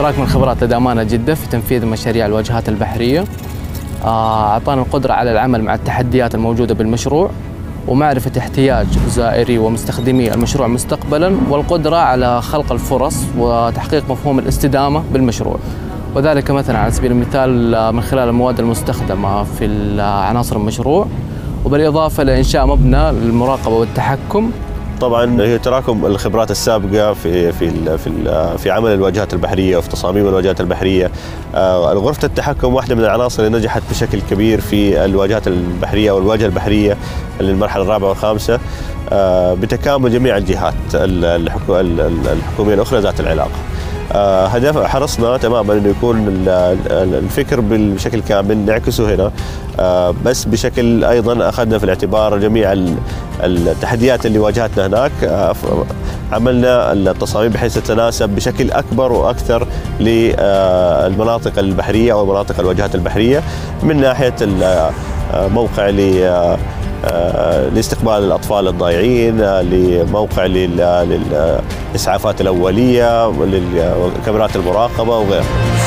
تراكم الخبرات لدى أمانة جدة في تنفيذ مشاريع الواجهات البحرية. آه، أعطانا القدرة على العمل مع التحديات الموجودة بالمشروع ومعرفة احتياج زائري ومستخدمي المشروع مستقبلا والقدرة على خلق الفرص وتحقيق مفهوم الاستدامة بالمشروع. وذلك مثلا على سبيل المثال آه، من خلال المواد المستخدمة في عناصر المشروع وبالإضافة لإنشاء مبنى للمراقبة والتحكم طبعا هي تراكم الخبرات السابقة في في في في عمل الواجهات البحرية وفي تصاميم الواجهات البحرية. آه، غرفه التحكم واحدة من العناصر اللي نجحت بشكل كبير في الواجهات البحرية والواجهة البحرية للمرحله الرابعة والخامسة آه، بتكامل جميع الجهات الحكومية الأخرى ذات العلاقة. هدف حرصنا تماما إنه يكون الفكر بشكل كامل نعكسه هنا. آه، بس بشكل أيضا أخذنا في الاعتبار جميع التحديات اللي واجهتنا هناك. آه، عملنا التصاميم بحيث تتناسب بشكل أكبر وأكثر للمناطق البحرية أو مناطق الواجهات البحرية من ناحية موقع آه، لاستقبال الأطفال الضايعين آه، لموقع للإسعافات الأولية لكاميرات المراقبة وغيرها.